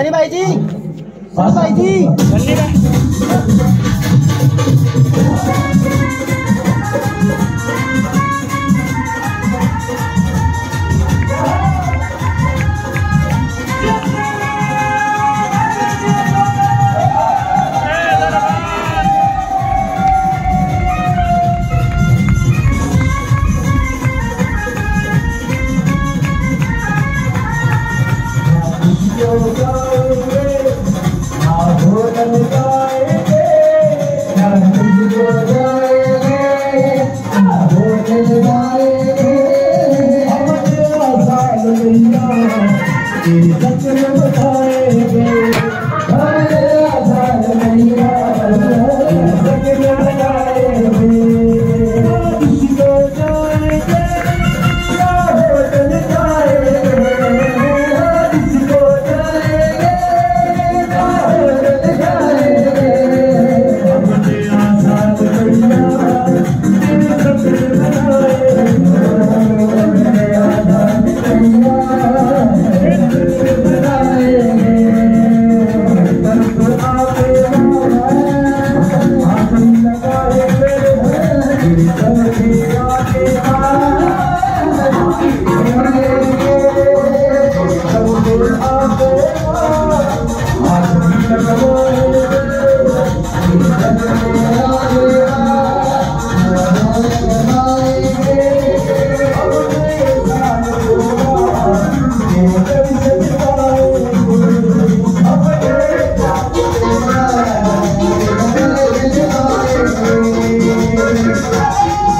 سنی بھائی جی سنی بھائی جی سنی بھائی I'm دے ناں دیو جائے اے ہو جل والے اے ہم تے Deus.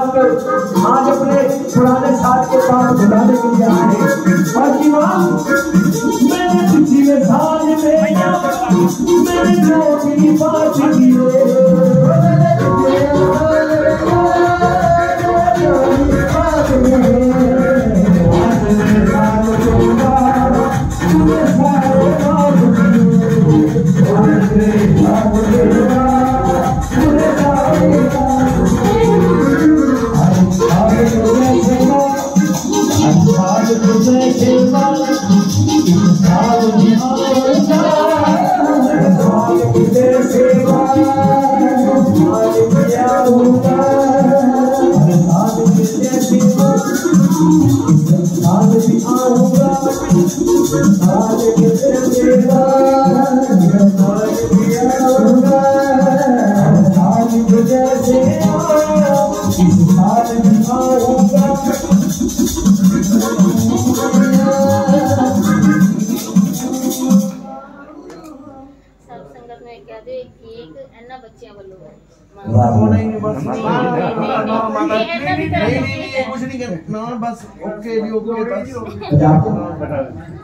خاص کر آج اپنے پرانے ساتھ کے پاس بلانے کے لیے آئے اور کی ماں میں نے کسی میں ساتھ میں میں نے جو میری بات Thank you. آج بھی آؤں گا آج بھی جیسے سال ਰੱਖਿਆ ਤੇ ਕੇਕ ਇਹਨਾਂ ਬੱਚਿਆਂ ਵੱਲੋਂ ਵਾਹ ਹੋਣਾ ਹੀ ਨਹੀਂ ਬਸ ਨਾ ਮਾਤਾ ਨਹੀਂ ਨਹੀਂ ਨਹੀਂ ਕੁਝ ਨਹੀਂ ਕਰਨਾ ਬਸ ਓਕੇ ਜੀ ਓਕੇ ਬਸ। ਪੰਜਾਬ